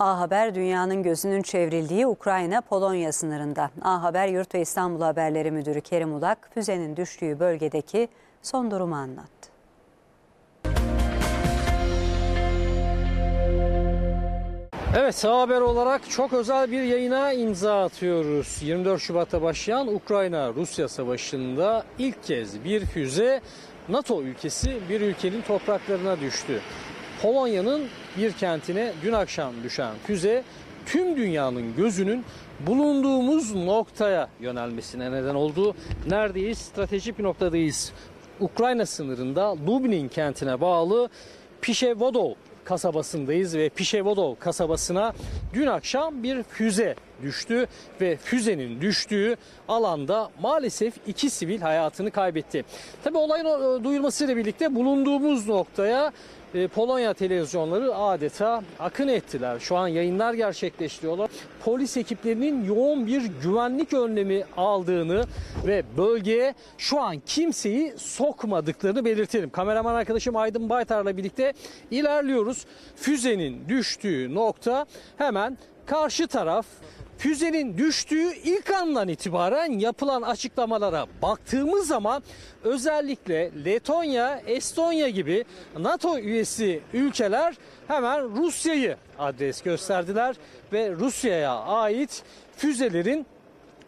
A Haber dünyanın gözünün çevrildiği Ukrayna-Polonya sınırında. A Haber Yurt ve İstanbul Haberleri Müdürü Kerim Ulak füzenin düştüğü bölgedeki son durumu anlattı. Evet sağ haber olarak çok özel bir yayına imza atıyoruz. 24 Şubat'ta başlayan Ukrayna-Rusya savaşında ilk kez bir füze NATO ülkesi bir ülkenin topraklarına düştü. Polonya'nın bir kentine dün akşam düşen füze tüm dünyanın gözünün bulunduğumuz noktaya yönelmesine neden oldu. Neredeyiz? Stratejik bir noktadayız. Ukrayna sınırında Lubnin kentine bağlı Pişevodov kasabasındayız ve Pişevodov kasabasına dün akşam bir füze düştü ve füzenin düştüğü alanda maalesef iki sivil hayatını kaybetti. Tabi olayın e, duyulmasıyla birlikte bulunduğumuz noktaya e, Polonya televizyonları adeta akın ettiler. Şu an yayınlar gerçekleştiriyorlar. Polis ekiplerinin yoğun bir güvenlik önlemi aldığını ve bölgeye şu an kimseyi sokmadıklarını belirtelim. Kameraman arkadaşım Aydın Baytar'la birlikte ilerliyoruz. Füzenin düştüğü nokta hemen karşı taraf Füzenin düştüğü ilk andan itibaren yapılan açıklamalara baktığımız zaman özellikle Letonya, Estonya gibi NATO üyesi ülkeler hemen Rusya'yı adres gösterdiler ve Rusya'ya ait füzelerin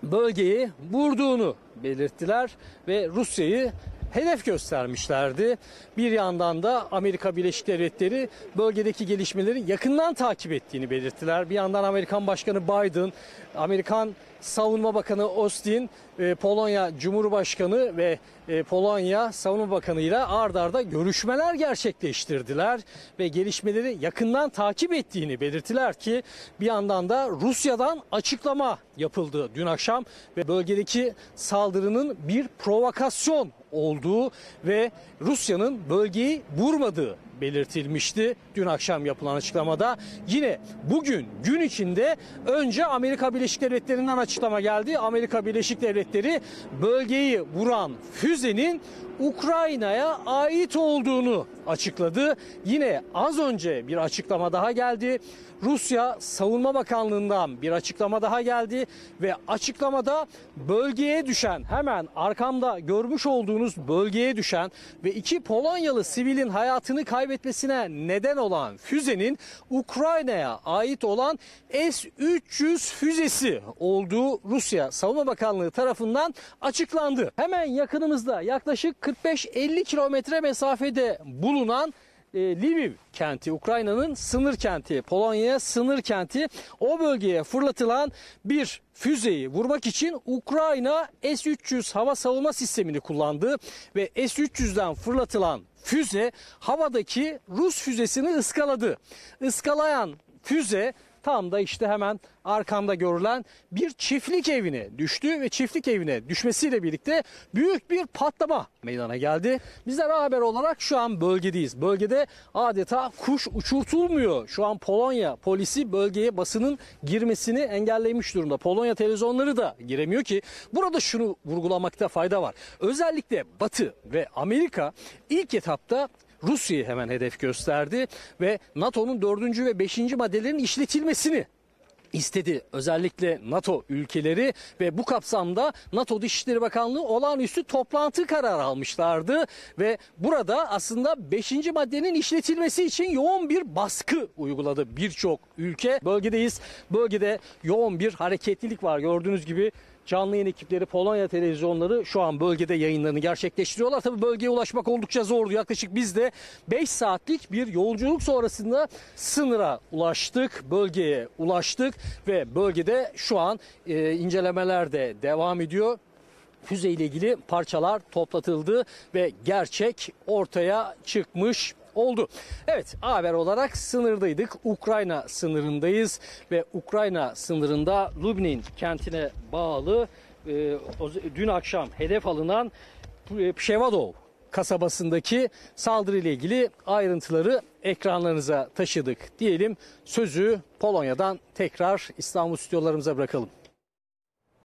bölgeyi vurduğunu belirttiler ve Rusya'yı hedef göstermişlerdi. Bir yandan da Amerika Birleşik Devletleri bölgedeki gelişmeleri yakından takip ettiğini belirttiler. Bir yandan Amerikan Başkanı Biden, Amerikan Savunma Bakanı Austin, e, Polonya Cumhurbaşkanı ve e, Polonya Savunma Bakanı ile ard arda görüşmeler gerçekleştirdiler ve gelişmeleri yakından takip ettiğini belirttiler ki bir yandan da Rusya'dan açıklama yapıldı dün akşam ve bölgedeki saldırının bir provokasyon olduğu ve Rusya'nın bölgeyi vurmadığı belirtilmişti dün akşam yapılan açıklamada. Yine bugün gün içinde önce Amerika Birleşik Devletleri'nden açıklama geldi. Amerika Birleşik Devletleri bölgeyi vuran füzenin Ukrayna'ya ait olduğunu açıkladı. Yine az önce bir açıklama daha geldi. Rusya Savunma Bakanlığı'ndan bir açıklama daha geldi ve açıklamada bölgeye düşen hemen arkamda görmüş olduğunuz bölgeye düşen ve iki Polonyalı sivilin hayatını kaybetmesine neden olan füzenin Ukrayna'ya ait olan S-300 füzesi olduğu Rusya Savunma Bakanlığı tarafından açıklandı. Hemen yakınımızda yaklaşık 45-50 kilometre mesafede bulunan e, Lviv kenti, Ukrayna'nın sınır kenti, Polonya'ya sınır kenti o bölgeye fırlatılan bir füzeyi vurmak için Ukrayna S-300 hava savunma sistemini kullandı ve S-300'den fırlatılan füze havadaki Rus füzesini ıskaladı. Iskalayan füze tam da işte hemen arkamda görülen bir çiftlik evine düştü ve çiftlik evine düşmesiyle birlikte büyük bir patlama meydana geldi. Bizler haber olarak şu an bölgedeyiz. Bölgede adeta kuş uçurtulmuyor. Şu an Polonya polisi bölgeye basının girmesini engellemiş durumda. Polonya televizyonları da giremiyor ki burada şunu vurgulamakta fayda var. Özellikle Batı ve Amerika ilk etapta Rusya'yı hemen hedef gösterdi ve NATO'nun 4. ve 5. maddelerin işletilmesini istedi. Özellikle NATO ülkeleri ve bu kapsamda NATO Dışişleri Bakanlığı olağanüstü toplantı kararı almışlardı ve burada aslında 5. maddenin işletilmesi için yoğun bir baskı uyguladı birçok ülke. Bölgedeyiz. Bölgede yoğun bir hareketlilik var. Gördüğünüz gibi Canlı yayın ekipleri Polonya televizyonları şu an bölgede yayınlarını gerçekleştiriyorlar. Tabii bölgeye ulaşmak oldukça zordu. Yaklaşık biz de 5 saatlik bir yolculuk sonrasında sınıra ulaştık, bölgeye ulaştık ve bölgede şu an e, incelemeler de devam ediyor füze ile ilgili parçalar toplatıldı ve gerçek ortaya çıkmış oldu. Evet haber olarak sınırdaydık. Ukrayna sınırındayız ve Ukrayna sınırında Lubnin kentine bağlı e, dün akşam hedef alınan e, Pşevadov kasabasındaki saldırı ile ilgili ayrıntıları ekranlarınıza taşıdık diyelim. Sözü Polonya'dan tekrar İstanbul stüdyolarımıza bırakalım.